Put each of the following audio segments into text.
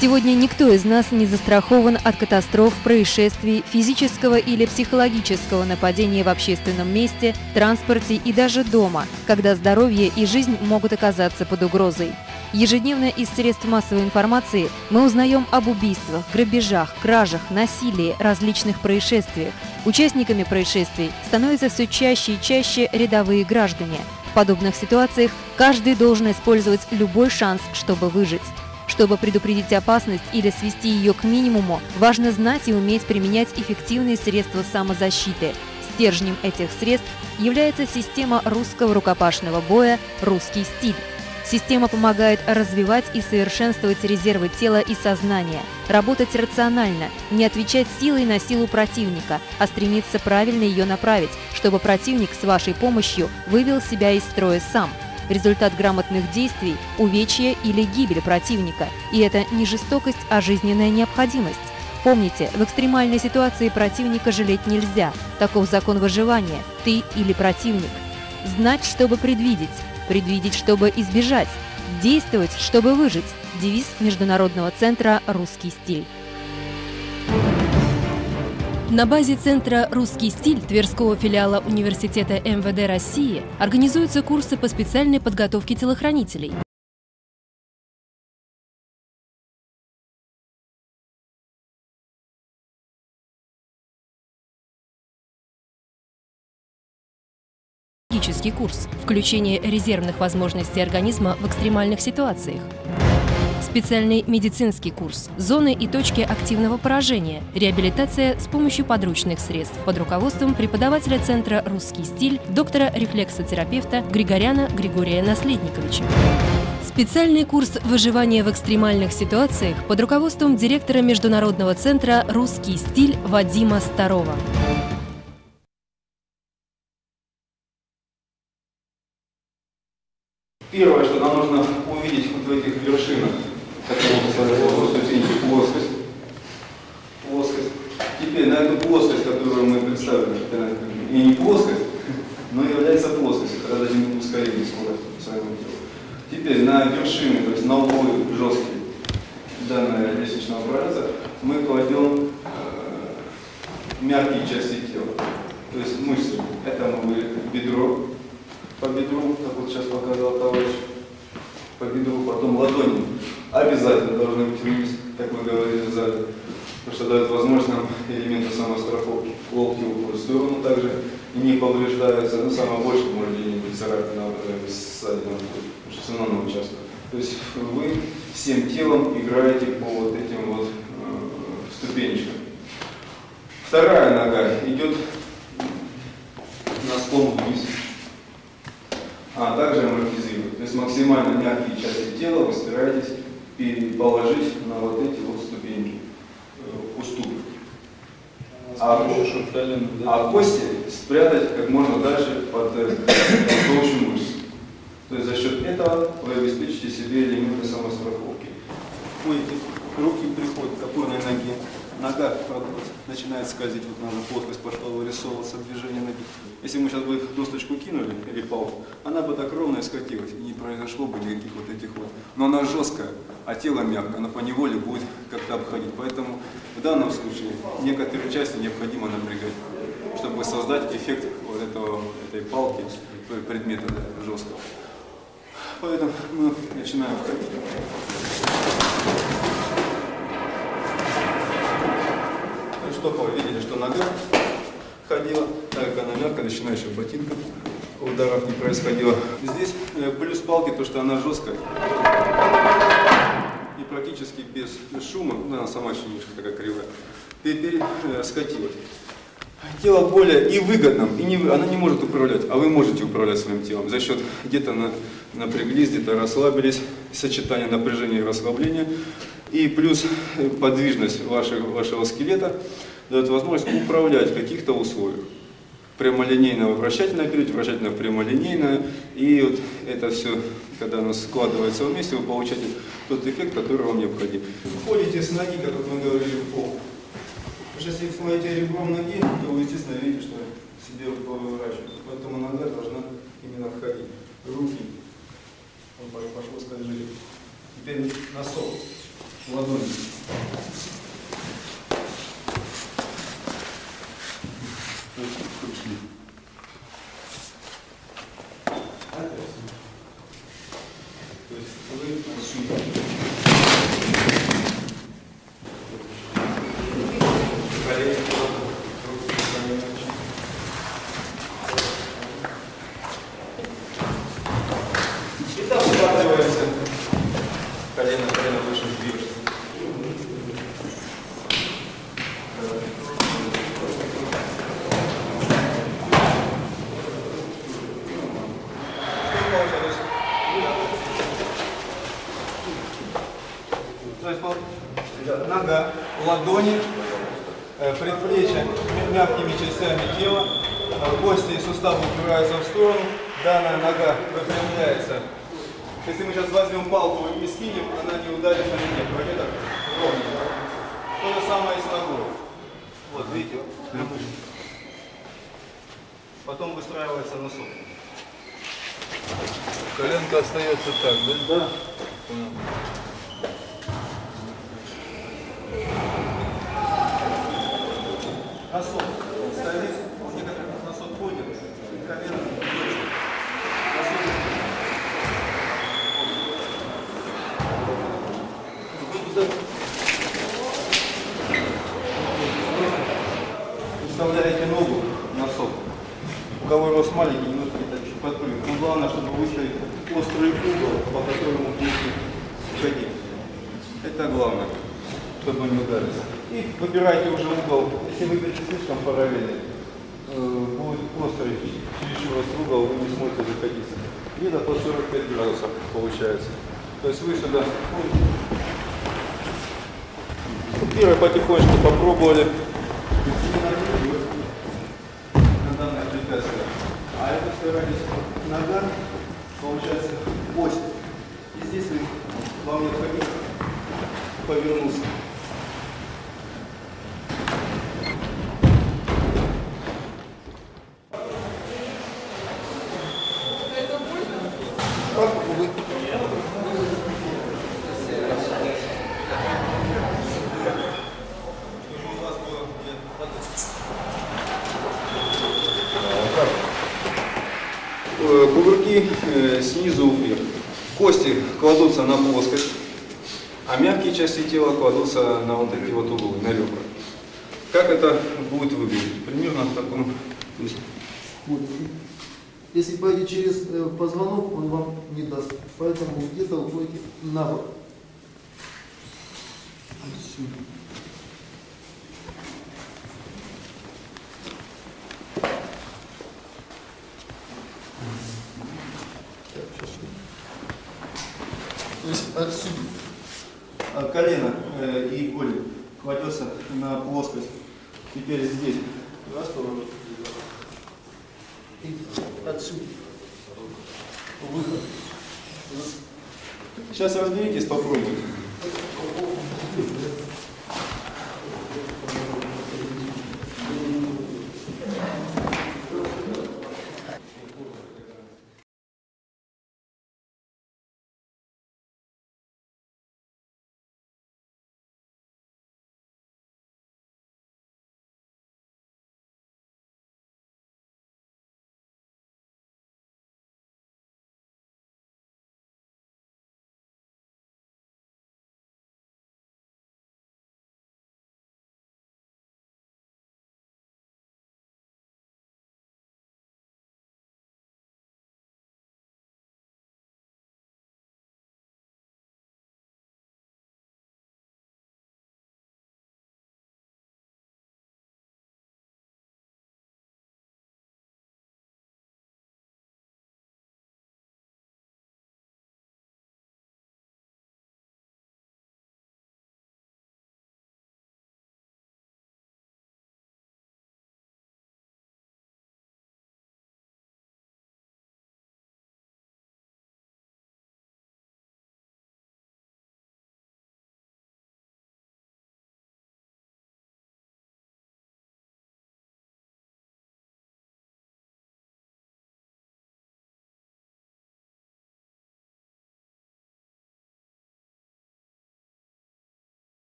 Сегодня никто из нас не застрахован от катастроф, происшествий, физического или психологического нападения в общественном месте, транспорте и даже дома, когда здоровье и жизнь могут оказаться под угрозой. Ежедневно из средств массовой информации мы узнаем об убийствах, грабежах, кражах, насилии, различных происшествиях. Участниками происшествий становятся все чаще и чаще рядовые граждане. В подобных ситуациях каждый должен использовать любой шанс, чтобы выжить. Чтобы предупредить опасность или свести ее к минимуму, важно знать и уметь применять эффективные средства самозащиты. Стержнем этих средств является система русского рукопашного боя «Русский стиль». Система помогает развивать и совершенствовать резервы тела и сознания, работать рационально, не отвечать силой на силу противника, а стремиться правильно ее направить, чтобы противник с вашей помощью вывел себя из строя сам – Результат грамотных действий – увечье или гибель противника. И это не жестокость, а жизненная необходимость. Помните, в экстремальной ситуации противника жалеть нельзя. Таков закон выживания – ты или противник. Знать, чтобы предвидеть. Предвидеть, чтобы избежать. Действовать, чтобы выжить. Девиз Международного центра «Русский стиль». На базе Центра «Русский стиль» Тверского филиала Университета МВД России организуются курсы по специальной подготовке телохранителей. курс «Включение резервных возможностей организма в экстремальных ситуациях». Специальный медицинский курс «Зоны и точки активного поражения. Реабилитация с помощью подручных средств» под руководством преподавателя Центра «Русский стиль» доктора рефлексотерапевта Григоряна Григория Наследниковича. Специальный курс выживания в экстремальных ситуациях под руководством директора Международного центра «Русский стиль» Вадима Старова. Первое, что нам нужно увидеть в этих вершинах, плоскость. Плоскость. Теперь на эту плоскость, которую мы представили, и не плоскость, но является плоскостью, когда дадим ускорение скорости своему телу. Теперь на вершины, то есть на углы жесткие данного лестничного аппарата, мы кладем э, мягкие части тела, то есть мышцы. Это мы бедро, по бедру, как вот сейчас показал товарищ, по бедру, потом ладони обязательно должны быть вниз, как мы говорили в потому что дает возможность нам элементы самостраховки. Локти уходят в сторону также не повреждаются, но самое больше может где-нибудь царапина, ссадина шерстяного участка. То есть вы всем телом играете по вот этим вот э, ступенечкам. Вторая нога идет на склон вниз, а также амортизирует. То есть максимально мягкие части тела вы стараетесь положить на вот эти вот А, а кости спрятать как можно дальше под, э, толщу мышц. То есть за счет этого вы обеспечите себе элементы самостраховки. Будете руки приходят к опорной ноге, нога начинает скользить, вот наша плоскость пошла вырисовываться движение ноги. Если мы сейчас бы досточку кинули или палку, она бы так ровно и скатилась, и не произошло бы никаких вот этих вот. Но она жесткая, а тело мягкое, она по неволе будет как-то обходить. Поэтому в данном случае некоторые части необходимо напрягать, чтобы создать эффект вот этого, этой палки, предмета жесткого. Поэтому мы начинаем входить. Вы видели, что нога ходила, так как она мягко, начиная еще ботинка, ударов не происходило. Здесь э, плюс палки, то что она жесткая. И практически без шума, ну, она сама еще немножко такая кривая, перед, э, скатилась. Тело более и выгодным, и не, она не может управлять, а вы можете управлять своим телом за счет где-то на, напряглись, где-то расслабились, сочетание напряжения и расслабления, и плюс подвижность вашего, вашего скелета дает возможность управлять в каких-то условиях. Прямолинейное вращательное перейти, вращательное прямолинейное. И вот это все, когда оно складывается вместе, вы получаете тот эффект, который вам необходим. Входите с ноги, как мы говорили, в пол. Потому что если кладете ребром ноги, то вы, естественно, видите, что себе поворачивается. Поэтому нога должна именно входить. Руки. Он пошло скольжили. Теперь носок. Ладони. То есть вы отсюда. Колени куда-то, руки колени очень. И там складывается колено, колено выше движется. Что получилось? То есть, пол- нога, ладони, э, предплечья мя- мягкими частями тела, э, кости и суставы упираются в сторону, данная нога выпрямляется. Если мы сейчас возьмем палку и скинем, она не ударит на ноге. Вроде так, ровно. То же самое и с ногой. Вот, видите. Потом выстраивается носок. Коленка остается так, да? Да. Понял. Носок стоит, у некоторых носок поднят, и колено точно. Носок Вставляете ногу, носок. У кого рост маленький, немножко так чуть подпрыгнуть. Но главное, чтобы выставить острый угол, по которому будете ходить. Это главное, чтобы не ударился. И выбирайте уже угол. Если выберете слишком параллельно, э, будет острый, чересчур острый угол, вы не сможете заходиться. Где-то по 45 градусов получается. То есть вы сюда Первое потихонечку попробовали. А это старались нога, получается, ось. И здесь вам необходимо повернуться. Как вы Чтобы у вас было где Э, Кувырки э, снизу вверх. Кости кладутся на плоскость, а мягкие части тела кладутся на вот эти вот углы, на ребра. Как это будет выглядеть? Примерно в таком... Если пойдете через э, позвонок, он вам не даст. Поэтому где-то уходите на бок. Отсюда. Так, сейчас. То есть отсюда. А колено э, и голень кладется на плоскость. Теперь здесь. Поворот. И отсюда. Выход. Сейчас разберитесь, попробуйте.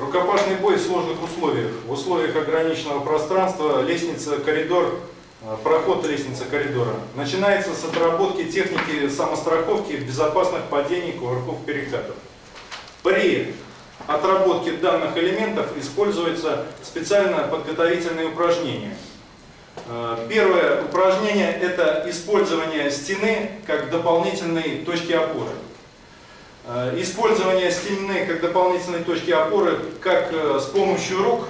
Рукопашный бой в сложных условиях. В условиях ограниченного пространства лестница, коридор, э, проход лестницы коридора. Начинается с отработки техники самостраховки безопасных падений, кувырков, перекатов. При отработке данных элементов используются специально подготовительные упражнения. Э, Первое упражнение – это использование стены как дополнительной точки опоры. Э, Использование стены как дополнительной точки опоры как э, с помощью рук,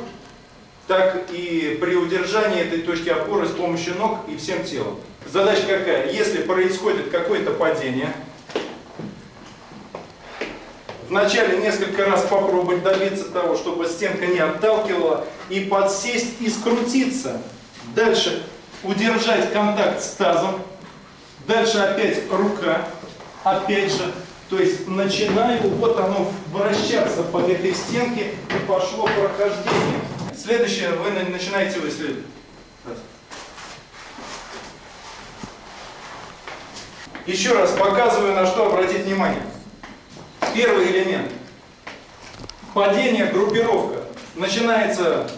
так и при удержании этой точки опоры с помощью ног и всем телом. Задача какая? Если происходит какое-то падение, вначале несколько раз попробовать добиться того, чтобы стенка не отталкивала, и подсесть и скрутиться. Дальше удержать контакт с тазом. Дальше опять рука. Опять же. То есть начинаю, вот оно вращаться по этой стенке и пошло прохождение. Следующее, вы на- начинаете исследовать. Раз. Еще раз показываю, на что обратить внимание. Первый элемент. Падение, группировка. Начинается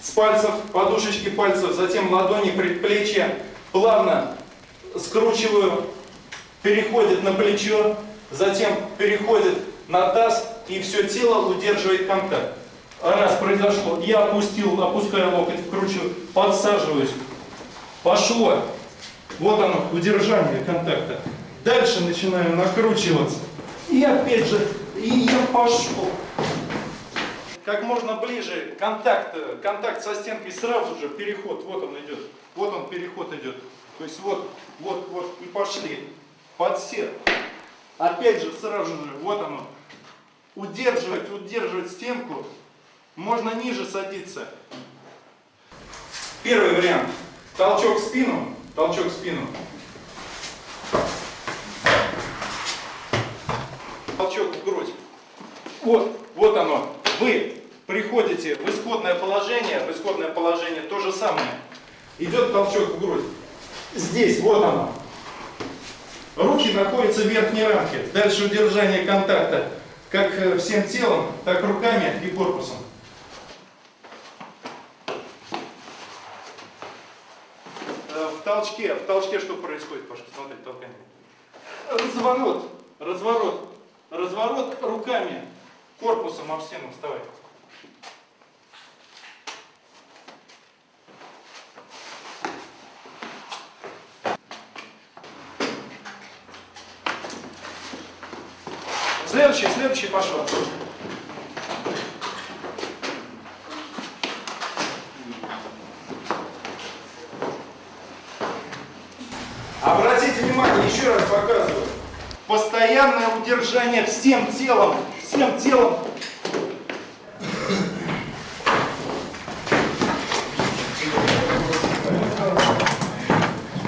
с пальцев, подушечки пальцев, затем ладони, предплечья. Плавно скручиваю, переходит на плечо, затем переходит на таз и все тело удерживает контакт. Раз произошло, я опустил, опускаю локоть, вкручиваю, подсаживаюсь. Пошло. Вот оно, удержание контакта. Дальше начинаю накручиваться. И опять же, и я пошел. Как можно ближе контакт, контакт со стенкой сразу же переход, вот он идет. Вот он переход идет. То есть вот, вот, вот и пошли. Подсед. Опять же сразу же, вот оно. Удерживать, удерживать стенку. Можно ниже садиться. Первый вариант. Толчок в спину. Толчок в спину. Толчок в грудь. Вот, вот оно. Вы приходите в исходное положение, в исходное положение то же самое. Идет толчок в грудь. Здесь, вот оно. Руки находятся в верхней рамке. Дальше удержание контакта как э, всем телом, так руками и корпусом. Э, В толчке, в толчке что происходит, Пашка? Смотри, толкание. Разворот, разворот, разворот руками, корпусом об стену вставай. Следующий, пошел. Обратите внимание, еще раз показываю. Постоянное удержание всем телом, всем телом.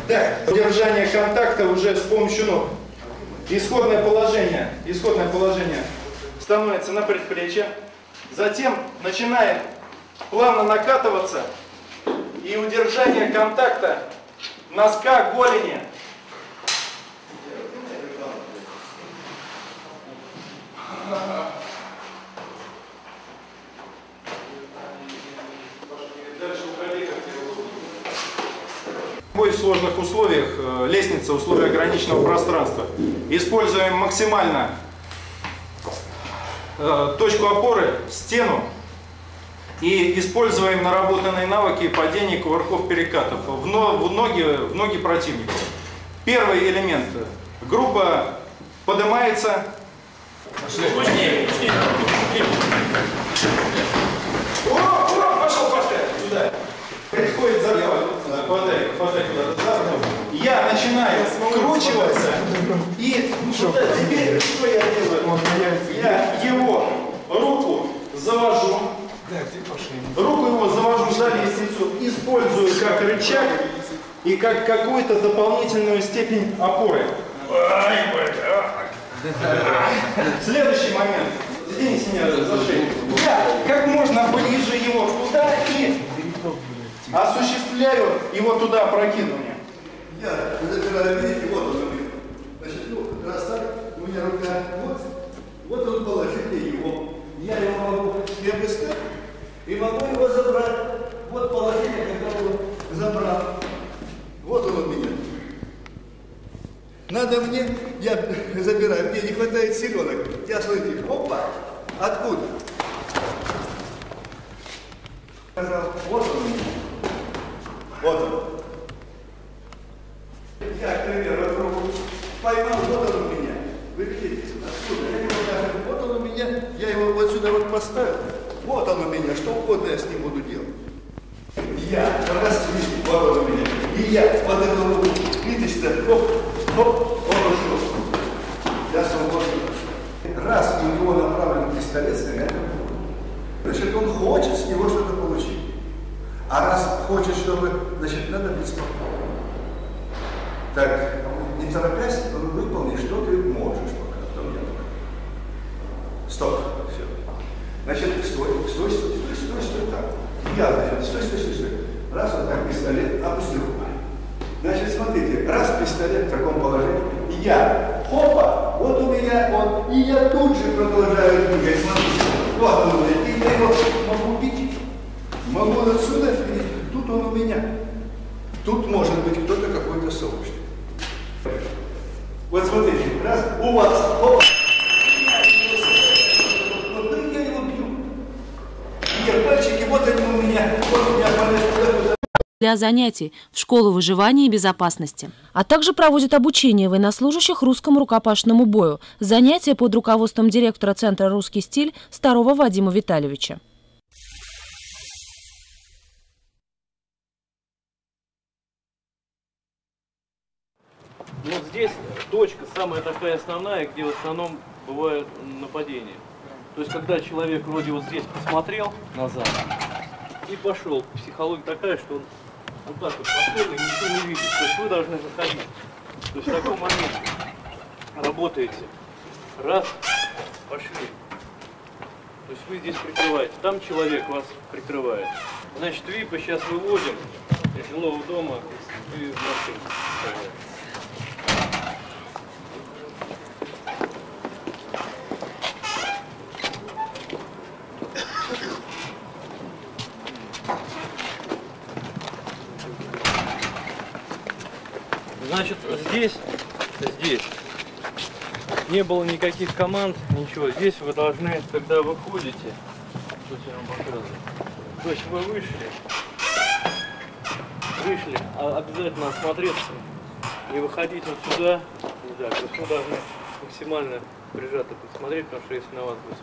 Да, удержание контакта уже с помощью ног. Исходное положение, исходное положение становится на предплечье, затем начинает плавно накатываться и удержание контакта носка голени. Бой в сложных условиях, э, лестница, условия ограниченного пространства. Используем максимально э, точку опоры, стену и используем наработанные навыки падений, кувырков, перекатов в, но- в ноги, в ноги противника. Первый элемент. Группа поднимается. Урок, урок, пошел, Пашка, сюда. Приходит захват, хватай, хватай куда-то за руку. Я начинаю вкручиваться и сюда, теперь что я делаю? Я его руку завожу, руку его завожу за лестницу, использую как рычаг и как какую-то дополнительную степень опоры. Следующий момент. Сдвинься меня за шею. Я как можно ближе его туда и осуществляю его туда прокидывание. Я забираю, видите, вот он у меня. Значит, ну, раз так, у меня рука вот, вот он положите его. Я его могу не перепускать и могу его забрать. Вот положение, когда он забрал. Вот он у меня. Надо мне, я забираю, мне не хватает селенок. Я смотрю, опа, откуда? Сказал, вот он. Вот он. Я, к примеру, поймал, вот он у меня. Вы видите, откуда? Я его даже, вот он у меня, я его вот сюда вот поставил. Вот он у меня, что угодно я с ним буду делать. Я, раз, видите, вот он у меня. И я, вот эту руку, видите, что, оп, оп, он ушел. Я свободен. Раз у него направлен пистолет, снаряд, значит, он хочет с него что-то получить. А раз хочет, чтобы, значит, надо быть спокойным. Так, не торопясь, выполни, что ты можешь пока. Потом я. Стоп, все. Значит, стой, стой, стой, стой, стой, стой, так. Я, значит, стой, стой, стой, стой. Раз вот так пистолет, опустил. Значит, смотрите, раз пистолет в таком положении, и я, хопа, вот у меня он, и я тут же продолжаю двигать, смотрите, вот он у меня, и я его могу бить, могу отсюда, видите, тут он у меня. Тут может быть кто-то какой-то сообщник. Вот смотрите, раз у вас, хопа, вот ну, я его бью. И я пальчики, вот они у меня, вот у меня палец туда-туда. Для занятий в школу выживания и безопасности. А также проводит обучение военнослужащих русскому рукопашному бою. Занятия под руководством директора Центра «Русский стиль» Старого Вадима Витальевича. Вот здесь точка самая такая основная, где в основном бывают нападения. То есть, когда человек вроде вот здесь посмотрел назад и пошел, психология такая, что он вот так вот пошел и ничего не видит. То есть вы должны заходить. То есть в таком моменте работаете. Раз, пошли. То есть вы здесь прикрываете. Там человек вас прикрывает. Значит, ВИПа сейчас выводим из жилого дома и в машину. вставляем. Значит, здесь, здесь не было никаких команд, ничего. Здесь вы должны, когда выходите, что я вам показываю. То есть вы вышли, вышли, а обязательно осмотреться, не выходить вот сюда нельзя. То есть вы должны максимально прижато посмотреть, потому что если на вас будет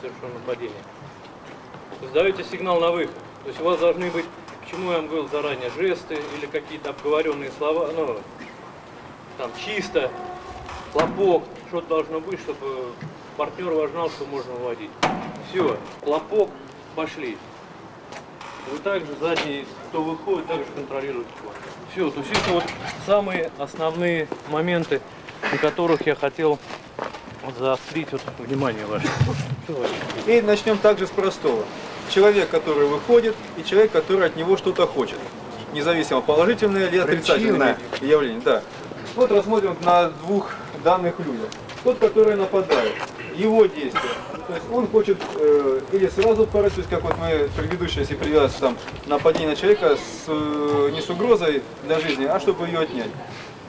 совершено нападение. То есть даете сигнал на выход. То есть у вас должны быть, почему я вам говорил заранее, жесты или какие-то обговоренные слова, ну, там чисто, хлопок, что-то должно быть, чтобы партнер ваш знал, что можно вводить. Все, хлопок, пошли. Вы также сзади, кто выходит, также контролируете его. Все, то есть это вот самые основные моменты, на которых я хотел заострить вот внимание ваше. И начнем также с простого. Человек, который выходит, и человек, который от него что-то хочет. Независимо, положительное или отрицательное явление. Да. Вот рассмотрим на двух данных людях. Тот, который нападает, его действия. То есть он хочет э, или сразу есть как вот мы предыдущие, если привязываться там нападение на человека с, э, не с угрозой для жизни, а чтобы ее отнять.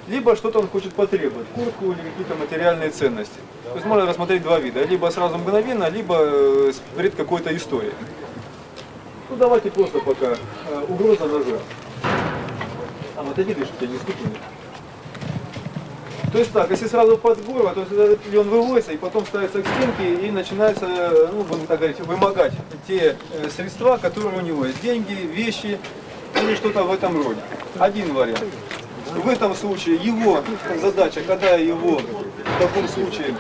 Либо что-то он хочет потребовать, куртку или какие-то материальные ценности. То есть можно рассмотреть два вида. Либо сразу мгновенно, либо э, какой-то историей. Ну давайте просто пока э, угроза ножа. А, вот иди, чтобы тебя не стукнули. То есть так, если сразу под горло, то есть лен выводится и потом ставится к стенке и начинается, ну, будем так говорить, вымогать те э, средства, которые у него есть. Деньги, вещи или что-то в этом роде. Один вариант. В этом случае его задача, когда его в таком случае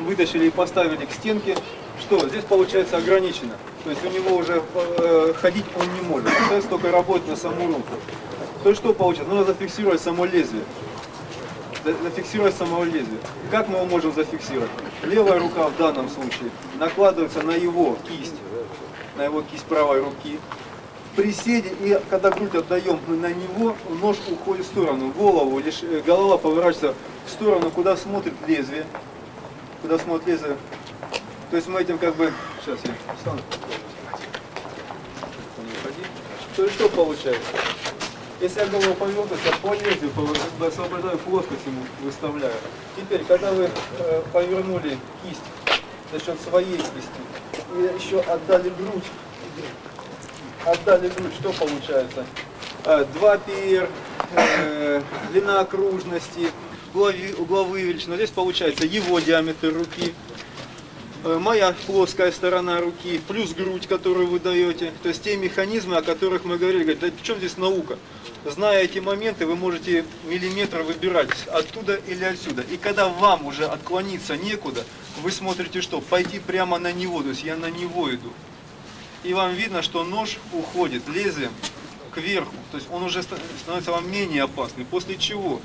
вытащили и поставили к стенке, что здесь получается ограничено. То есть у него уже э, ходить он не может. Остается только работать на саму руку. То есть что получается? Нужно зафиксировать само лезвие. За- Зафиксировать само лезвие. Как мы его можем зафиксировать? Левая рука в данном случае накладывается на его кисть, на его кисть правой руки. В приседе и когда грудь отдаем на него, нож уходит в сторону, голову, лишь э, голова поворачивается в сторону, куда смотрит лезвие. Куда смотрит лезвие. То есть мы этим как бы... Сейчас я встану. То есть что получается? Если я голову поверну, то я по лезвию по- как бы освобождаю плоскость ему выставляю. Теперь, когда вы э, повернули кисть за счет своей кисти и еще отдали грудь, отдали грудь, что получается? Э, 2 пр, э, длина окружности, угловые величины. Здесь получается его диаметр руки, моя плоская сторона руки, плюс грудь, которую вы даете. То есть те механизмы, о которых мы говорили. Говорит, да при чем здесь наука? Зная эти моменты, вы можете миллиметр выбирать оттуда или отсюда. И когда вам уже отклониться некуда, вы смотрите что? Пойти прямо на него, то есть я на него иду. И вам видно, что нож уходит лезвием кверху. То есть он уже ста- становится вам менее опасный. После чего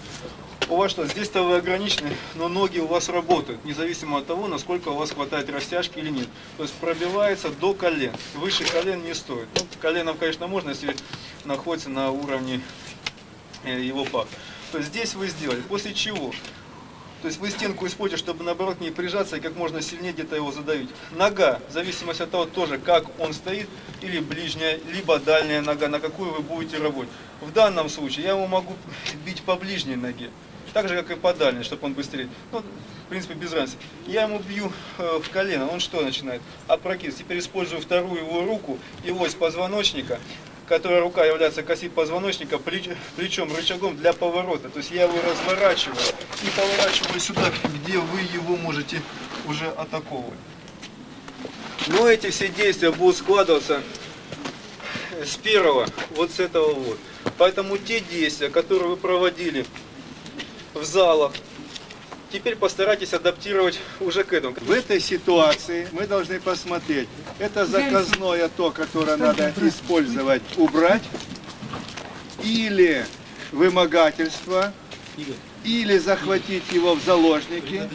у вас что, здесь-то вы ограничены, но ноги у вас работают, независимо от того, насколько у вас хватает растяжки или нет. То есть пробивается до колен. Выше колен не стоит. Ну, коленом, конечно, можно, если находится на уровне э, его пах. То есть здесь вы сделали. После чего? То есть вы стенку используете, чтобы наоборот не прижаться и как можно сильнее где-то его задавить. Нога, в зависимости от того тоже, как он стоит, или ближняя, либо дальняя нога, на какую вы будете работать. В данном случае я его могу бить по ближней ноге, так же, как и по дальней, чтобы он быстрее. Ну, в принципе, без разницы. Я ему бью э, в колено, он что начинает? Опрокидывать. Теперь использую вторую его руку и ось позвоночника, которая рука является косой позвоночника, плеч- плечом, рычагом для поворота. То есть я его разворачиваю и поворачиваю сюда, где вы его можете уже атаковывать. Но эти все действия будут складываться с первого, вот с этого вот. Поэтому те действия, которые вы проводили в залах, теперь постарайтесь адаптировать уже к этому. В этой ситуации мы должны посмотреть, это заказное то, которое надо использовать, убрать, или вымогательство, или захватить его в заложники,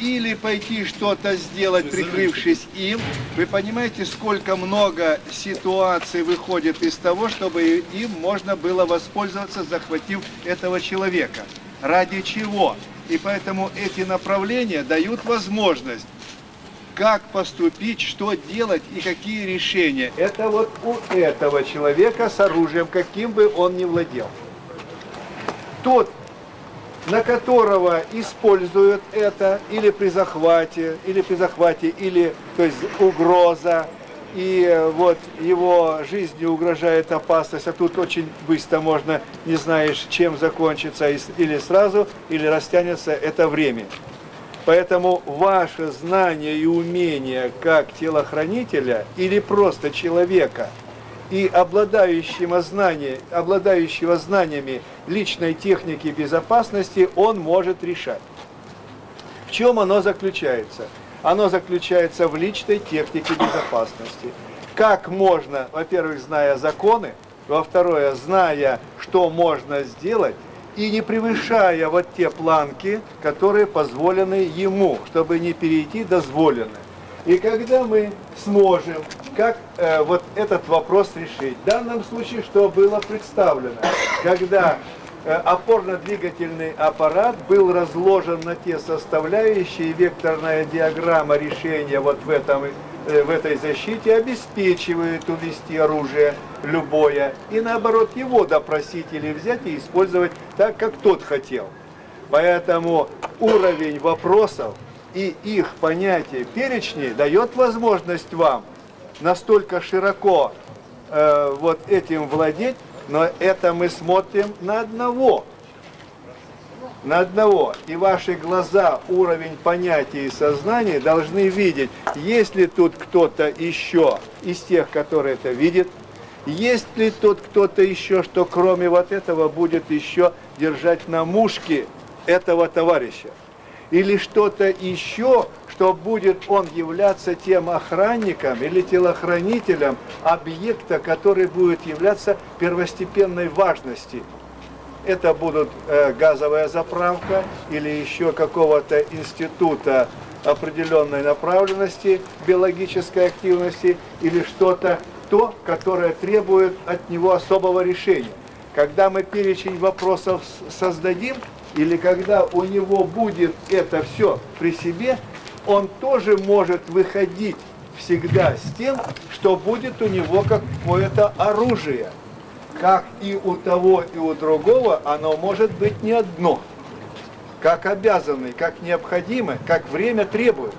или пойти что-то сделать, прикрывшись им. Вы понимаете, сколько много ситуаций выходит из того, чтобы им можно было воспользоваться, захватив этого человека. Ради чего? И поэтому эти направления дают возможность как поступить, что делать и какие решения. Это вот у этого человека с оружием, каким бы он ни владел. Тот, на которого используют это или при захвате, или при захвате, или то есть угроза, и э, вот его жизни угрожает опасность, а тут очень быстро можно, не знаешь, чем закончится, или сразу, или растянется это время. Поэтому ваше знание и умение как телохранителя или просто человека и обладающего, знания, обладающего знаниями личной техники безопасности, он может решать. В чем оно заключается? Оно заключается в личной технике безопасности. Как можно, во-первых, зная законы, во-вторых, зная, что можно сделать, и не превышая вот те планки, которые позволены ему, чтобы не перейти дозволенное. И когда мы сможем, как э, вот этот вопрос решить, в данном случае, что было представлено, когда опорно-двигательный аппарат был разложен на те составляющие, векторная диаграмма решения вот в, этом, э, в этой защите обеспечивает увести оружие любое, и наоборот его допросить или взять и использовать так, как тот хотел. Поэтому уровень вопросов и их понятие перечней дает возможность вам настолько широко э, вот этим владеть, но это мы смотрим на одного. На одного. И ваши глаза, уровень понятия и сознания должны видеть, есть ли тут кто-то еще из тех, которые это видят, есть ли тут кто-то еще, что кроме вот этого будет еще держать на мушке этого товарища? Или что-то еще, что будет он являться тем охранником или телохранителем объекта, который будет являться первостепенной важности? Это будут э, газовая заправка или еще какого-то института определенной направленности, биологической активности или что-то то, которое требует от него особого решения. Когда мы перечень вопросов создадим, или когда у него будет это все при себе, он тоже может выходить всегда с тем, что будет у него какое-то оружие. как и у того, и у другого, оно может быть не одно. Как обязанный, как необходимо, как время требует.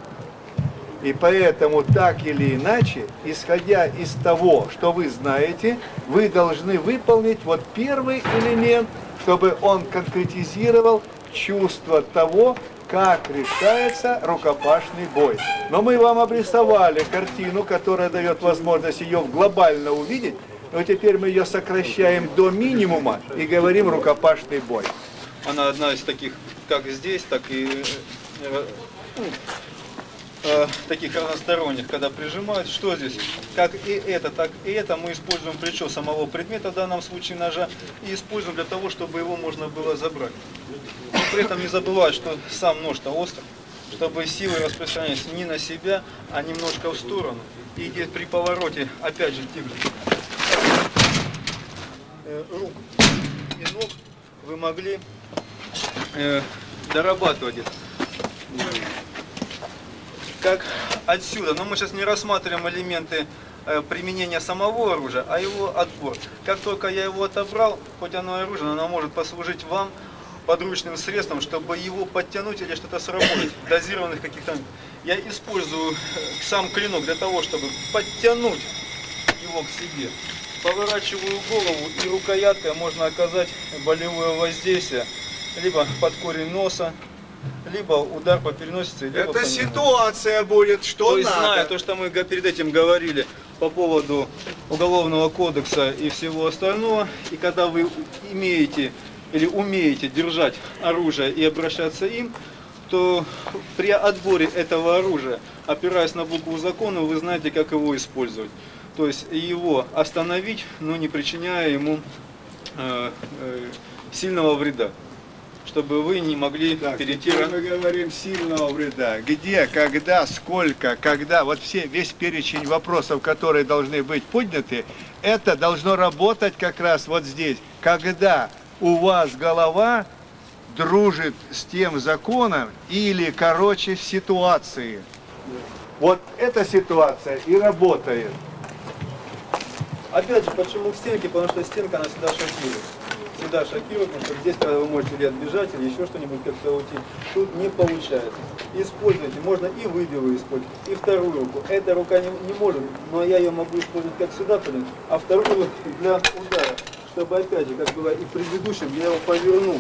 И поэтому так или иначе, исходя из того, что вы знаете, вы должны выполнить вот первый элемент, чтобы он конкретизировал чувство того, как решается рукопашный бой. Но мы вам обрисовали картину, которая дает возможность ее глобально увидеть, но теперь мы ее сокращаем до минимума и говорим рукопашный бой. Она одна из таких, как здесь, так и э, таких разносторонних, когда прижимают, что здесь, как и это, так и это, мы используем плечо самого предмета, в данном случае ножа, и используем для того, чтобы его можно было забрать. Но при этом не забывать, что сам нож-то острый, чтобы силы распространялись не на себя, а немножко в сторону. И где при повороте, опять же, же э, рук и ног вы могли э, дорабатывать это. Как отсюда. Но мы сейчас не рассматриваем элементы э, применения самого оружия, а его отбор. Как только я его отобрал, хоть оно и оружие, оно может послужить вам подручным средством, чтобы его подтянуть или что-то сработать, дозированных каких-то... Я использую э, сам клинок для того, чтобы подтянуть его к себе. Поворачиваю голову и рукояткой можно оказать болевое воздействие либо под корень носа, либо удар по переносице, либо Это по ситуация будет, что то есть, надо. зная то, что мы перед этим говорили по поводу Уголовного кодекса и всего остального, и когда вы имеете или умеете держать оружие и обращаться им, то при отборе этого оружия, опираясь на букву закона, вы знаете, как его использовать. То есть его остановить, но не причиняя ему э, э, сильного вреда, чтобы вы не могли перейти... Теперь мы говорим сильного вреда. Где, когда, сколько, когда, вот все, весь перечень вопросов, которые должны быть подняты, это должно работать как раз вот здесь. Когда у вас голова дружит с тем законом или, короче, в ситуации. Вот эта ситуация и работает. Опять же, почему к стенке? Потому что стенка, она всегда шокирует. Всегда шокирует, потому что здесь, когда вы можете или отбежать, или еще что-нибудь как-то уйти, тут не получается. Используйте, можно и выбиву использовать, и вторую руку. Эта рука не, не может, но я ее могу использовать как сюда, блин, а вторую для удара. Чтобы опять же, как было и в предыдущем, я его повернул.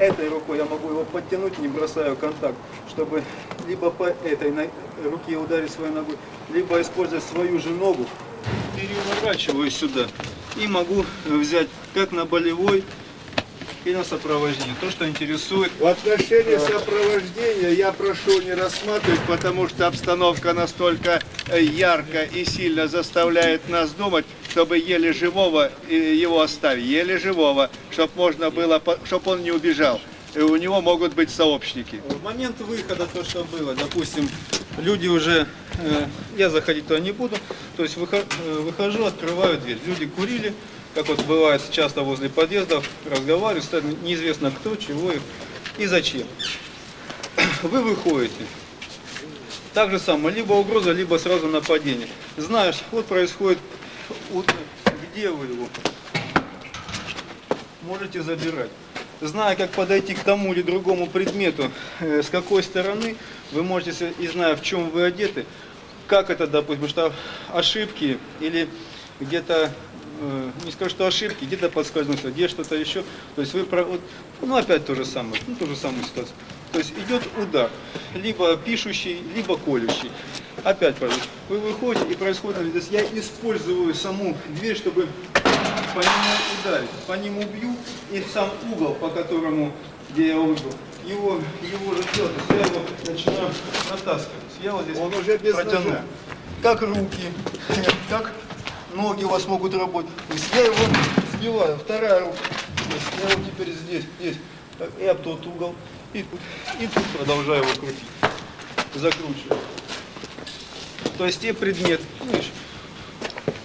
Этой рукой я могу его подтянуть, не бросая контакт, чтобы либо по этой руке ударить своей ногой, либо использовать свою же ногу, переворачиваю сюда и могу взять как на болевой и на сопровождение. То, что интересует. В отношении сопровождения я прошу не рассматривать, потому что обстановка настолько э, ярко и сильно заставляет нас думать, чтобы еле живого э, его оставить, еле живого, чтобы можно было, чтобы он не убежал. И у него могут быть сообщники. В момент выхода то, что было, допустим, люди уже, э, я заходить туда не буду, то есть выхо- э, выхожу, открываю дверь. Люди курили, как вот бывает часто возле подъездов, разговаривают, неизвестно кто, чего и, зачем. Вы выходите. Так же самое, либо угроза, либо сразу нападение. Знаешь, вот происходит, вот, где вы его можете забирать. Зная, как подойти к тому или другому предмету, э, с какой стороны, вы можете, и зная, в чем вы одеты, как это, допустим, что ошибки или где-то, не скажу, что ошибки, где-то подскользнулся, где что-то еще. То есть вы, про- вот, ну опять то же самое, ну ту же самую ситуацию. То есть идет удар, либо пишущий, либо колющий. Опять, вы выходите и происходит, то есть я использую саму дверь, чтобы по нему ударить, по нему бью, и сам угол, по которому, где я выбил, его, его же есть я его начинаю натаскивать. Я вот здесь Он уже без протяну. ножа. Как руки, как ноги у вас могут работать. Я его сбиваю, вторая рука. Я его теперь здесь, здесь, и об тот угол, и и тут продолжаю его крутить, закручиваю. То есть те предмет, ну, видишь,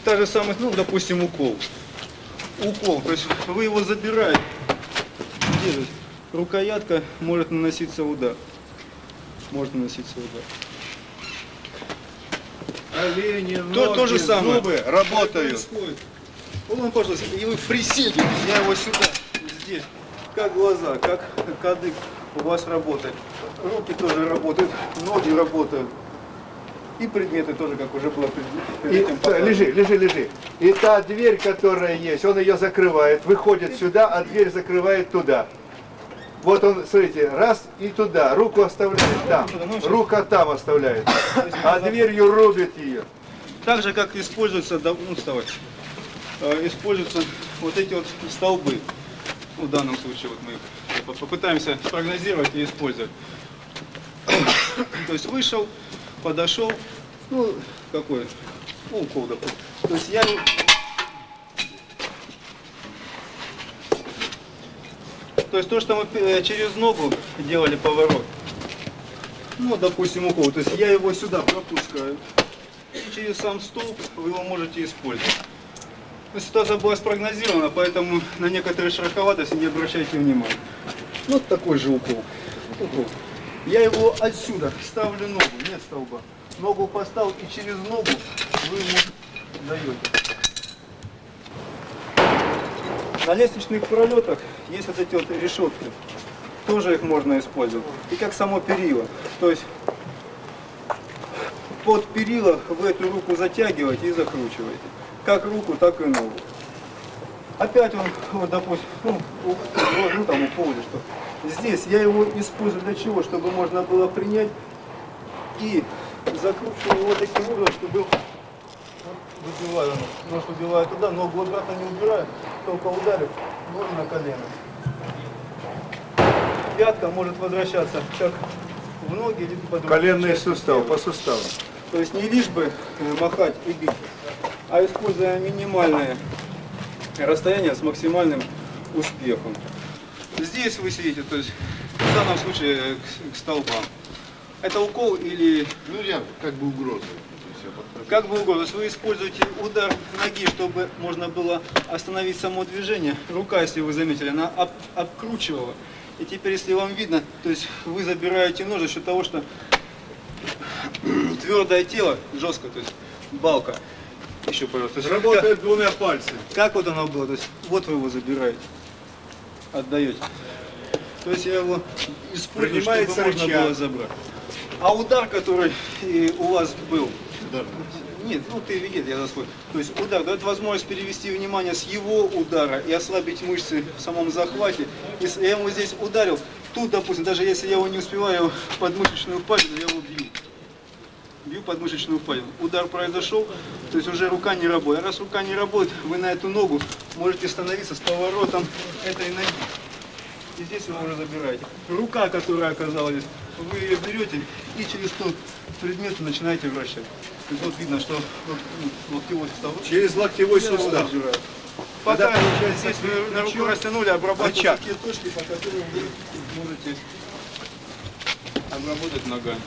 та же самая, ну, допустим, укол. Укол, то есть вы его забираете, держите. Рукоятка может наноситься удар. Может наноситься удар. Колени, То, ноги, то же самое. зубы работают. Он, пожалуйста, и вы присели, я его сюда, здесь, как глаза, как кадык у вас работает. Руки тоже работают, ноги работают. И предметы тоже, как уже было пред, перед И, этим показано. лежи, лежи, лежи. И та дверь, которая есть, он ее закрывает, выходит сюда, а дверь закрывает туда. Вот он, смотрите, раз и туда, руку оставляет там, рука там оставляет, а дверью рубит ее. Так же, как используются, да, ну, вставай, Э, используются вот эти вот столбы. Ну, в данном случае вот мы попытаемся спрогнозировать и использовать. То есть вышел, подошел, ну, какой, ну, укол, допустим. То есть я То есть то, что мы э, через ногу делали поворот, ну, допустим, укол, то есть я его сюда пропускаю, и через сам столб вы его можете использовать. Но ситуация была спрогнозирована, поэтому на некоторые шероховатости не обращайте внимания. Вот такой же укол. Я его отсюда ставлю ногу, нет столба. Ногу поставил и через ногу вы ему даете. На лестничных пролетах есть вот эти вот решетки. Тоже их можно использовать. И как само перила. То есть под перила вы эту руку затягиваете и закручиваете. Как руку, так и ногу. Опять он, вот, допустим, ну, у- ну там упал или что. Здесь я его использую для чего? Чтобы можно было принять и закручиваю его таким образом, чтобы выбиваю, нож выбиваю туда, ногу обратно не убираю, только ударив ногу на колено. Пятка может возвращаться как в ноги, либо по другой Коленный сустав, по суставу. То есть не лишь бы э, махать и бить, а используя минимальное расстояние с максимальным успехом. Здесь вы сидите, то есть в данном случае к, к столбам. Это укол или Ну, я как бы угроза. Как бы угодно. Есть вы используете удар ноги, чтобы можно было остановить само движение. Рука, если вы заметили, она об- обкручивала. И теперь, если вам видно, то есть вы забираете нож за счет того, что твердое тело, жестко, то есть балка. Еще, пожалуйста. Есть Работает двумя пальцами. как вот оно было? То есть вот вы его забираете, отдаете. То есть я его использую, чтобы можно было забрать. А удар, который и у вас был, нет, ну ты видит, я за свой. То есть удар дает возможность перевести внимание с его удара и ослабить мышцы в самом захвате. Если я ему здесь ударил, тут, допустим, даже если я его не успеваю подмышечную впадину, я его бью. Бью подмышечную впадину. Удар произошел, то есть уже рука не работает. А раз рука не работает, вы на эту ногу можете становиться с поворотом этой ноги. И здесь вы уже забираете. Рука, которая оказалась вы ее берете и через тот предмет начинаете вращать. Есть вот видно, что локтевой сустав. Через локтевой сустав. Пока Когда здесь вы на руку растянули, Рычаг. те точки, по которым вы можете обработать ногами.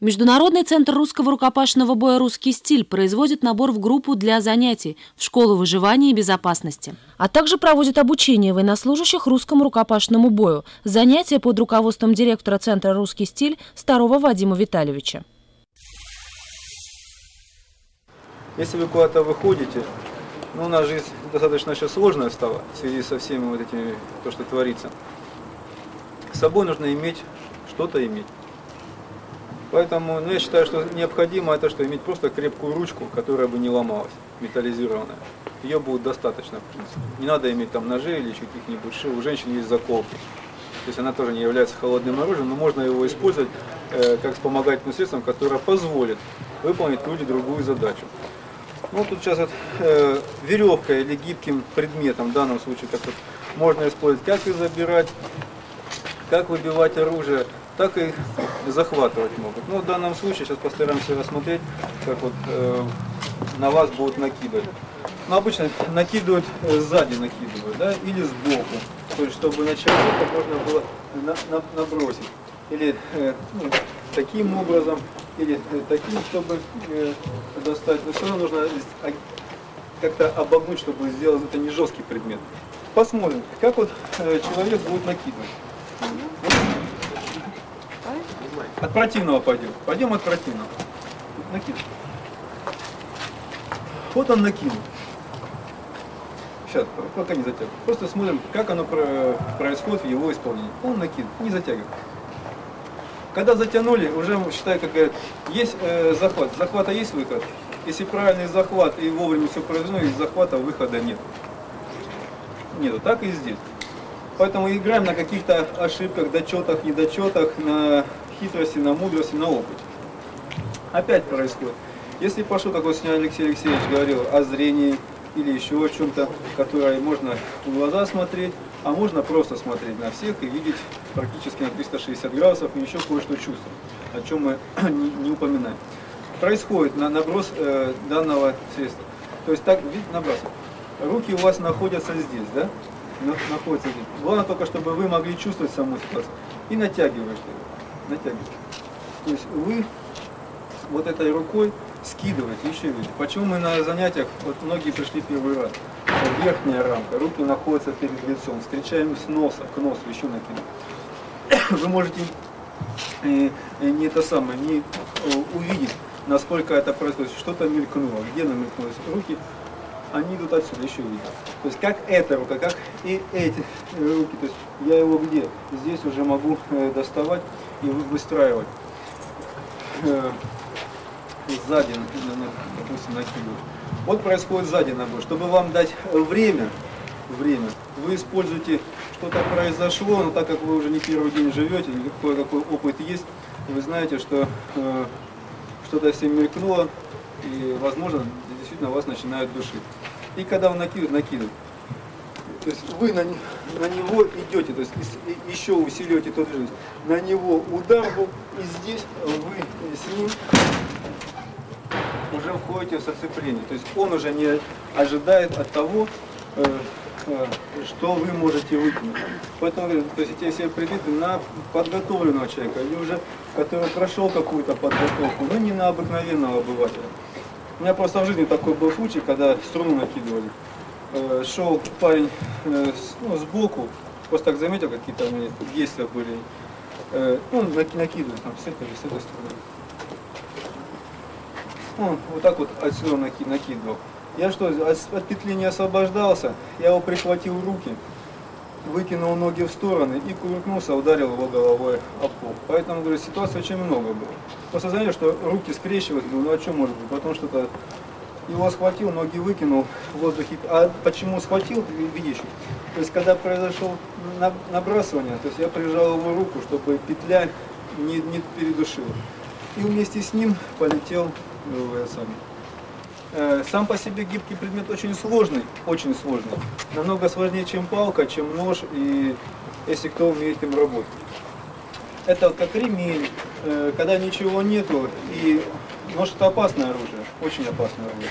Международный центр русского рукопашного боя «Русский стиль» производит набор в группу для занятий в школу выживания и безопасности. А также проводит обучение военнослужащих русскому рукопашному бою. Занятия под руководством директора центра «Русский стиль» Старого Вадима Витальевича. Если вы куда-то выходите, ну, у нас жизнь достаточно сейчас сложная стала в связи со всеми вот этими, то, что творится. С собой нужно иметь, что-то иметь. Поэтому ну, я считаю, что необходимо это, что иметь просто крепкую ручку, которая бы не ломалась, металлизированная. Ее будет достаточно, в принципе. Не надо иметь там ножей или каких-нибудь шил. У женщин есть заколки. То есть она тоже не является холодным оружием, но можно его использовать э, как вспомогательным средством, которое позволит выполнить или другую задачу. Ну, тут сейчас вот, э, веревка или гибким предметом, в данном случае, как вот, можно использовать, как и забирать, как выбивать оружие, так и захватывать могут. Ну, в данном случае сейчас постараемся рассмотреть, как вот э, на вас будут накидывать. Ну, обычно накидывают э, сзади накидывают, да, или сбоку. То есть, чтобы начать это можно было на- на- набросить. Или э, ну, таким образом, или э, таким, чтобы э, достать. Но все равно нужно а- как-то обогнуть, чтобы сделать это не жесткий предмет. Посмотрим, как вот э, человек будет накидывать. От противного пойдем. Пойдем от противного. Накинь. Вот он накинул. Сейчас, пока не затягивай. Просто смотрим, как оно про- происходит в его исполнении. Он накинул, не затягивай. Когда затянули, уже считай, как говорят, есть э, захват. Захвата есть выход. Если правильный захват и вовремя все произведено, из захвата выхода нет. Нету. Так и здесь. Поэтому играем на каких-то ошибках, дочетах, недочетах, на хитрости, на мудрости, на опыте. Опять происходит. Если пошло, как вот сегодня Алексей Алексеевич говорил, о зрении или еще о чем-то, которое можно в глаза смотреть, а можно просто смотреть на всех и видеть практически на 360 градусов и еще кое-что чувствовать, о чем мы не, не упоминаем. Происходит на наброс э, данного средства. То есть так, видите, наброс. Руки у вас находятся здесь, да? На- находятся здесь. Главное только, чтобы вы могли чувствовать саму ситуацию. И натягиваете. Натягиваете. То есть вы вот этой рукой скидываете, еще видите. Почему мы на занятиях, вот многие пришли первый раз, верхняя рамка, руки находятся перед лицом, встречаем с носа к носу, еще накинем. Вы можете э, э, не это самое, не э, увидеть, насколько это происходит, что-то мелькнуло, где оно мелькнуло, руки, они идут отсюда, еще видно. То есть как эта рука, как и эти руки, то есть я его где? Здесь уже могу доставать и вы- выстраивать. Э, сзади, например, допустим, накидываю. Вот происходит сзади набор. Чтобы вам дать время, время, вы используете, что-то произошло, но так как вы уже не первый день живете, никакой какой опыт есть, вы знаете, что э, что-то всем мелькнуло, и, возможно, действительно вас начинают душить. И когда он накидывает, накидывает. То есть вы на, на него идете, то есть еще усиливаете тот же. На него удар был, и здесь вы с ним уже входите в соцепление. То есть он уже не ожидает от того, э, э, что вы можете выкинуть. Поэтому то есть эти все предметы на подготовленного человека, или уже который прошел какую-то подготовку, но не на обыкновенного обывателя. У меня просто в жизни такой был случай, когда струну накидывали. Э, Шел парень э, с- ну, сбоку, просто так заметил, какие-то действия были. Э, Он наки- накидывает там, с этой или с этой стороны. Он вот так вот отсюда наки- накидывал. Я что, от, от петли не освобождался, я его прихватил руки, выкинул ноги в стороны и кувыркнулся, ударил его головой об пол. Поэтому, говорю, ситуаций очень много было. Просто заметил, что руки скрещивают, ну, ну а что может быть? Потому что-то его схватил, ноги выкинул в воздухе. А почему схватил, ви- видишь? То есть, когда произошло на- набрасывание, то есть я прижал его руку, чтобы петля не, не передушила. И вместе с ним полетел сам. Э, Сам по себе гибкий предмет очень сложный, очень сложный. Намного сложнее, чем палка, чем нож, и если кто умеет им работать. Это как ремень, э, когда ничего нету, и нож это опасное оружие, очень опасное оружие.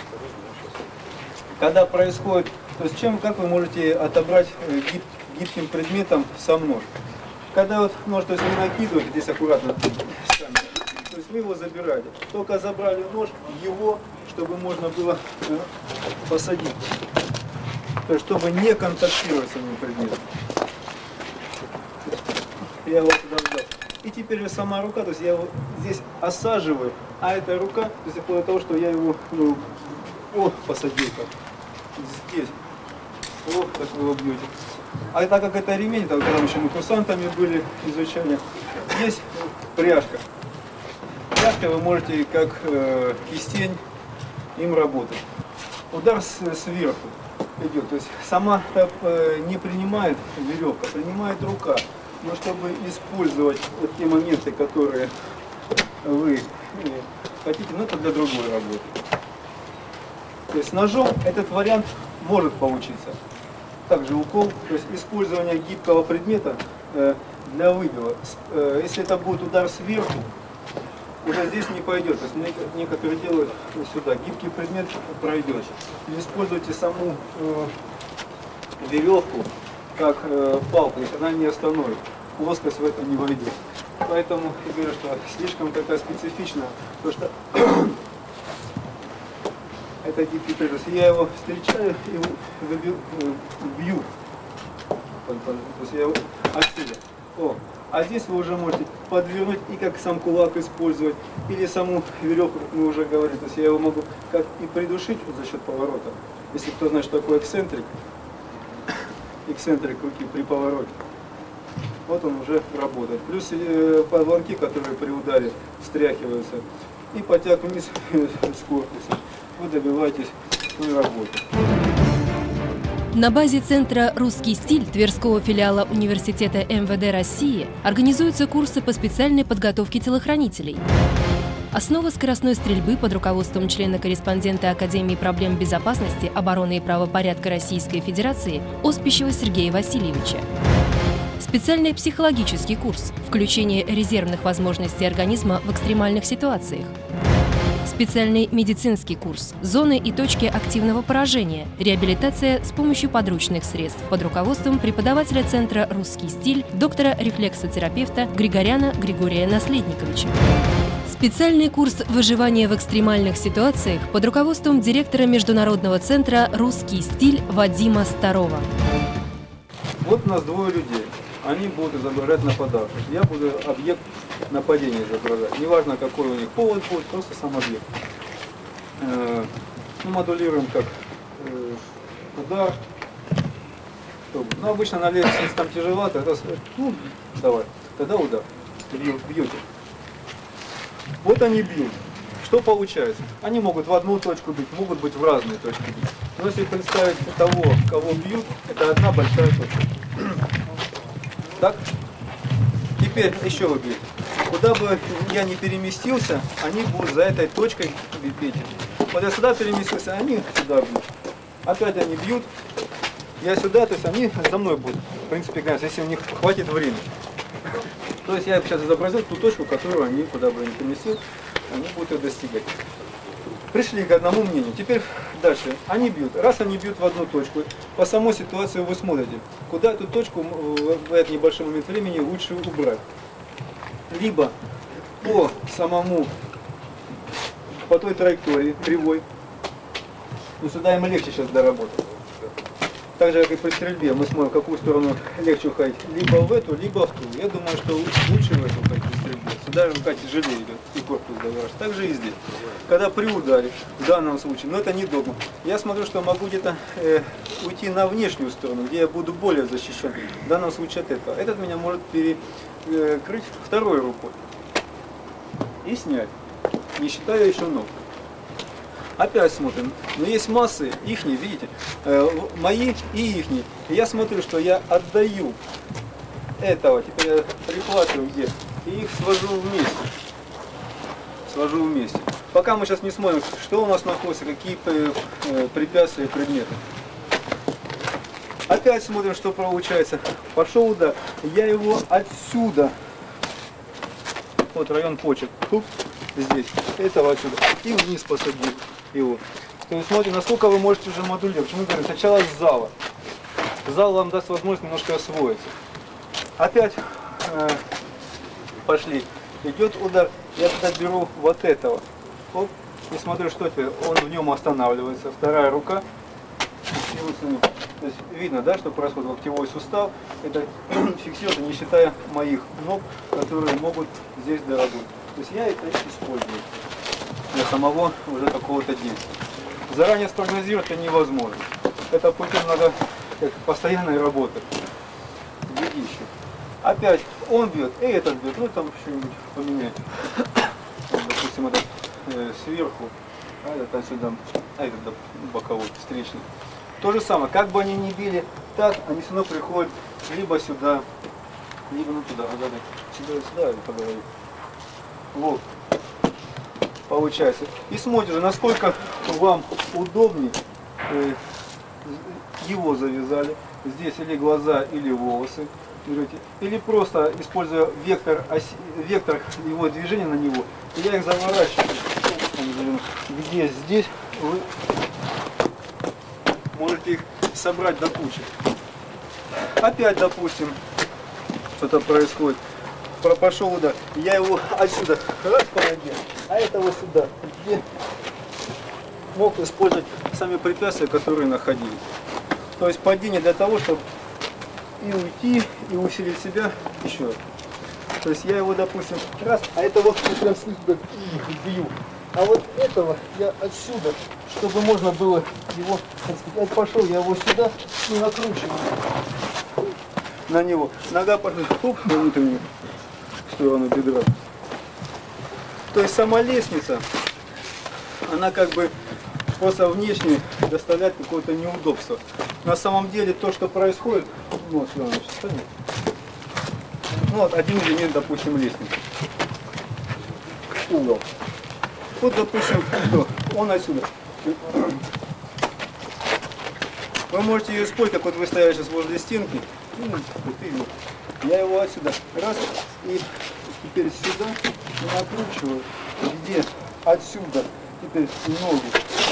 Когда происходит, то есть чем, как вы можете отобрать э, гиб- гибким предметом сам нож? Когда вот нож, то есть вы накидываете, здесь аккуратно сами, то есть вы его забираете. Только забрали нож, его, чтобы можно было э, посадить. То есть чтобы не контактировать с самим предметом. Я его сюда. И теперь же сама рука, то есть я его здесь осаживаю, а эта рука, то есть вплоть до того, что я его ну, о, посадил как. Здесь. О, как вы его бьете. А так как это ремень, там, когда еще мы курсантами были, изучали, есть пряжка. Пряжкой вы можете как э, кистень им работать. Удар с- сверху идет, то есть сама э, не принимает веревка, принимает рука. Но чтобы использовать вот те моменты, которые вы э, хотите, но это для другой работы. То есть ножом этот вариант может получиться. Также укол, то есть использование гибкого предмета э, для выбила. С- э, Если это будет удар сверху, уже здесь не пойдет. То есть нек- некоторые делают сюда. Гибкий предмет пройдет. Или используйте саму веревку как э, палку, если она не остановит. Плоскость в это не войдет. Поэтому я говорю, что слишком такая специфичная, потому что это. Если Я его встречаю и э, бью. То есть я его отсюда. О, А здесь вы уже можете подвернуть и как сам кулак использовать, или саму веревку, как мы уже говорили. То есть я его могу как и придушить вот за счет поворота. Если кто знает, что такое эксцентрик, эксцентрик руки при повороте. Вот он уже работает. Плюс э, которые при ударе встряхиваются. И потяг вниз с корпуса. Вы добиваетесь своей работы. На базе Центра «Русский стиль» Тверского филиала Университета МВД России организуются курсы по специальной подготовке телохранителей. Основа скоростной стрельбы под руководством члена-корреспондента Академии проблем безопасности, обороны и правопорядка Российской Федерации Оспищева Сергея Васильевича. Специальный психологический курс «Включение резервных возможностей организма в экстремальных ситуациях». Специальный медицинский курс «Зоны и точки активного поражения. Реабилитация с помощью подручных средств» под руководством преподавателя Центра «Русский стиль» доктора рефлексотерапевта Григоряна Григория Наследниковича. Специальный курс выживания в экстремальных ситуациях под руководством директора Международного центра «Русский стиль» Вадима Старова. Вот у нас двое людей. Они будут изображать нападавших. Я буду объект нападения изображать. Неважно, какой у них повод будет, просто сам объект. Э, ну, модулируем как э, удар. Ну, обычно на лестнице там тяжеловато. Раз, ну, давай, тогда удар. Бьете. Вот они бьют. Что получается? Они могут в одну точку бить, могут быть в разные точки бить. Но если представить того, кого бьют, это одна большая точка. Так? Теперь еще вы бьете. Куда бы я не переместился, они будут за этой точкой бить. Вот я сюда переместился, они сюда бьют. Опять они бьют, я сюда, то есть они за мной будут. В принципе, конечно, если у них хватит времени. То есть я сейчас изобразил ту точку, которую они, куда бы я ни переместил, они будут ее достигать. Пришли к одному мнению. Теперь дальше. Они бьют. Раз они бьют в одну точку, по самой ситуации вы смотрите, куда эту точку в этот небольшой момент времени лучше убрать. Либо по самому, по той траектории, кривой. Но сюда им легче сейчас доработать. Так же, как и при стрельбе, мы смотрим, в какую сторону легче уходить. Либо в эту, либо в ту. Я думаю, что лучше в эту уходить при стрельбе. Сюда рука тяжелее идет и корпус довершить. Так же и здесь. Когда при ударе, в данном случае, но это не догма, я смотрю, что могу где-то э, уйти на внешнюю сторону, где я буду более защищен. В данном случае от этого. Этот меня может перекрыть второй рукой и снять, не считая еще ног. Опять смотрим. Но есть массы, ихние, видите, э, мои и ихние. И я смотрю, что я отдаю этого, теперь я прихватываю где, и их свожу вместе. Свожу вместе. Пока мы сейчас не смотрим, что у нас находится, какие э, препятствия и предметы. Опять смотрим, что получается. Пошел удар. Я его отсюда, вот район почек, Хуп, здесь, этого отсюда, и вниз посадил его. То есть смотрите, насколько вы можете уже модулировать. Почему говорю, сначала с зала. Зал вам даст возможность немножко освоиться. Опять э, пошли. Идет удар, я тогда беру вот этого. Оп, и смотрю, что теперь. Он в нем останавливается. Вторая рука. То есть видно, да, что происходит локтевой сустав. Это фиксируется, не считая моих ног, которые могут здесь доработать. То есть я это использую для самого уже какого-то действия. Заранее спрогнозировать это невозможно. Это путем надо как, постоянной работы. Глядище. Опять он бьет, и этот бьет, ну там что-нибудь поменять. Допустим, этот э, сверху, а этот отсюда, а этот да, боковой, встречный. То же самое, как бы они ни били так, они все равно приходят либо сюда, либо ну туда, а, да, сюда, сюда, поговорим. Вот получается. И смотришь, насколько вам удобнее э, его завязали. Здесь или глаза, или волосы. Или просто используя вектор, оси, вектор его движения на него. Я их заворачиваю. Где здесь вы можете их собрать до кучи. Опять, допустим, что-то происходит пошел удар. Я его отсюда раз по ноге, а этого сюда, где мог использовать сами препятствия, которые находились. То есть падение для того, чтобы и уйти, и усилить себя еще. То есть я его, допустим, раз, а это вот я прям так бью. А вот этого я отсюда, чтобы можно было его, так сказать, пошел, я его сюда и накручиваю на него. Нога пошла, хоп, на внутреннюю сторону бедра. То есть сама лестница, она как бы просто внешне доставляет какое-то неудобство. На самом деле то, что происходит, ну, вот, сюда, значит, станет. ну вот один элемент, допустим, лестницы. Угол. Вот, допустим, он отсюда. Вы можете ее использовать, как вот вы стояли сейчас возле стенки. Ну, Я его отсюда раз и теперь сюда накручиваю, где отсюда теперь ногу.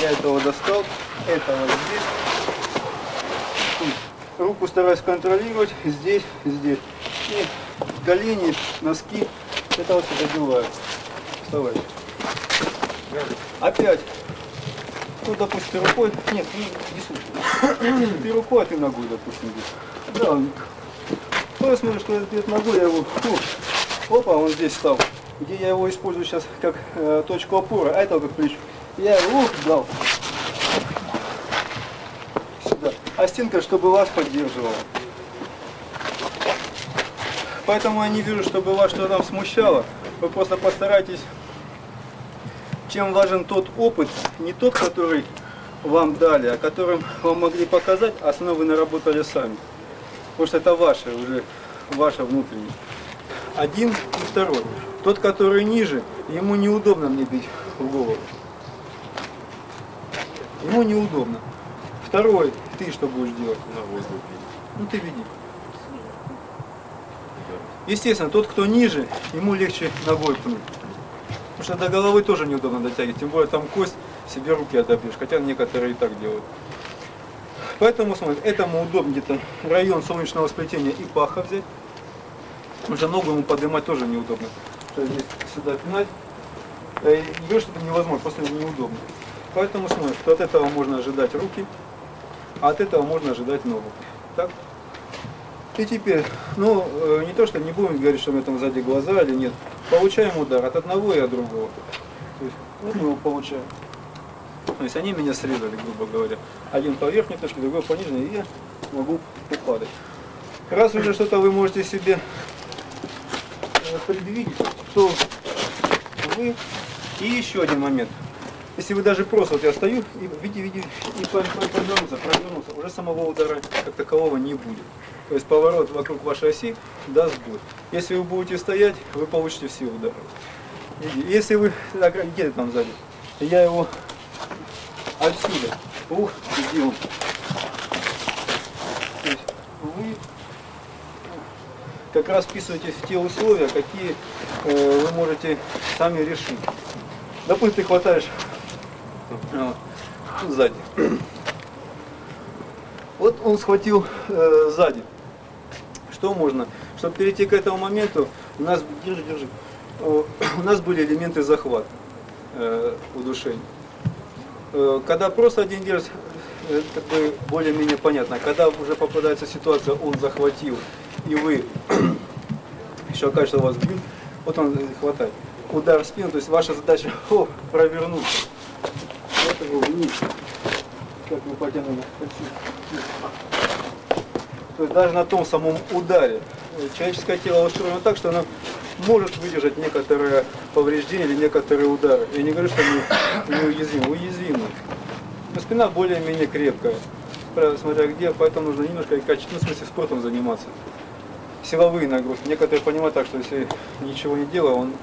Я этого достал, этого здесь. Руку стараюсь контролировать здесь, здесь. И колени, носки, это вот сюда. Вставай. Опять. Ну, допустим, рукой. Нет, не, не слушай. Ты рукой, а ты ногой, допустим, здесь. Да. Ну, я смотрю, что это ногой, я его. Ну, опа, он здесь стал. Где я его использую сейчас как э, точку опоры, а этого как плечо. Я его ух, дал. Сюда. А стенка, чтобы вас поддерживала. Поэтому я не вижу, чтобы вас что-то там смущало. Вы просто постарайтесь чем важен тот опыт, не тот, который вам дали, а которым вам могли показать, а основной вы наработали сами. Потому что это ваше, уже ваше внутреннее. Один и второй. Тот, который ниже, ему неудобно мне бить в голову. Ему неудобно. Второй, ты что будешь делать? На воздух Ну ты веди. Естественно, тот, кто ниже, ему легче ногой пнуть. Потому что до головы тоже неудобно дотягивать, тем более там кость, себе руки отобьешь, хотя некоторые и так делают. Поэтому, смотрите, этому удобнее где-то район солнечного сплетения и паха взять. Что ногу ему поднимать тоже неудобно. То здесь сюда пинать. И берешь это невозможно, просто неудобно. Поэтому смотрите, от этого можно ожидать руки, а от этого можно ожидать ногу. Так? И теперь, ну, не то, что не будем говорить, что мы там сзади глаза или нет. Получаем удар от одного и от другого. То есть, вот мы его получаем. То есть они меня срезали, грубо говоря. Один по верхней точке, другой по нижней, и я могу упадать. Раз уже что-то вы можете себе предвидеть, то вы... И еще один момент. Если вы даже просто, вот я стою, и видите, видите, и повернулся, провернулся, уже самого удара как такового не будет. То есть поворот вокруг вашей оси даст бой. Если вы будете стоять, вы получите все удары. Если вы, где там сзади, я его отсюда, ух, где он. То есть вы как раз вписываетесь в те условия, какие э, вы можете сами решить. Допустим, ты хватаешь э, сзади. Вот он схватил э, сзади что можно? Чтобы перейти к этому моменту, у нас, держи, держи, у нас были элементы захвата, э, удушения. Э, когда просто один держит, э, как бы более-менее понятно. Когда уже попадается ситуация, он захватил, и вы еще окажется, вас бьют, вот он хватает. Удар в спину, то есть ваша задача о, провернуться. Вот его вниз, как вы потянули. То есть даже на том самом ударе человеческое тело устроено так, что оно может выдержать некоторые повреждения или некоторые удары. Я не говорю, что мы неуязвимы, уязвимы. Но спина более-менее крепкая, смотря где, поэтому нужно немножко качать, ну, в смысле спортом заниматься. Силовые нагрузки. Некоторые понимают так, что если ничего не делая, он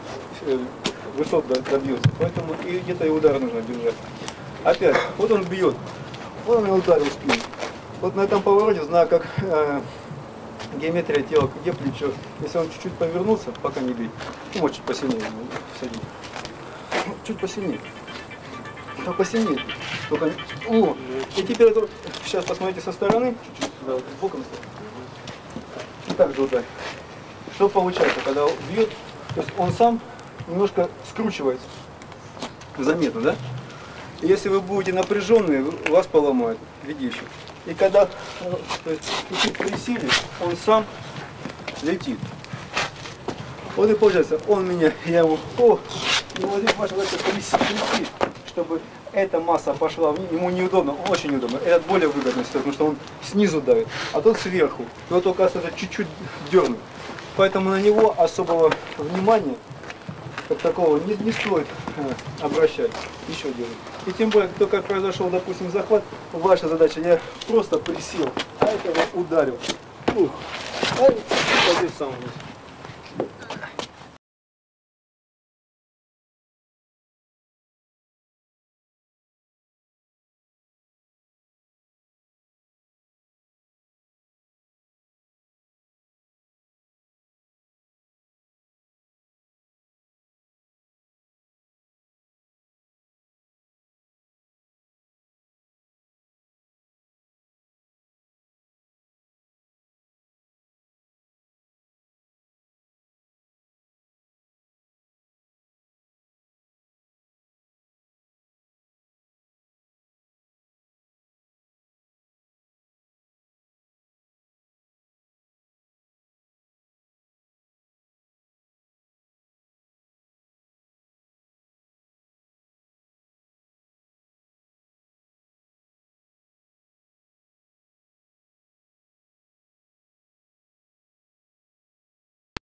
э, высот добьется. Поэтому и где-то и удар нужно держать. Опять, вот он бьет, вот он и ударил спину. Вот на этом повороте знаю, как э, геометрия тела, где плечо. Если он чуть-чуть повернулся, пока не бей, ну, может чуть посильнее всадить. Чуть посильнее. Да посильнее. Только... О! И теперь это... сейчас посмотрите со стороны, чуть-чуть сюда, вот, боком. И так же ударь. Что получается, когда бьет, то есть он сам немножко скручивается. Заметно, да? Если вы будете напряженные, вас поломают. Еще. И когда есть, чуть-чуть присели, он сам летит. Вот и получается, он меня, я ему, о, и вот здесь можно это трясти, чтобы эта масса пошла ему неудобно, очень неудобно. Этот более выгодно потому что он снизу давит, а тот сверху. Вот только это чуть-чуть дернуть. Поэтому на него особого внимания, как такого, не, не стоит э, обращать. Еще делать. И тем более, только произошел, допустим, захват, ваша задача, я просто присел, а этого ударил. Ух. А здесь сам здесь.